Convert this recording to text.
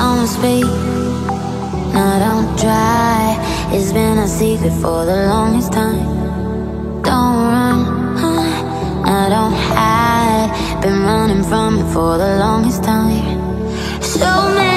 Don't speak. No, don't try. It's been a secret for the longest time. Don't run, no, don't hide. Been running from it for the longest time. So many.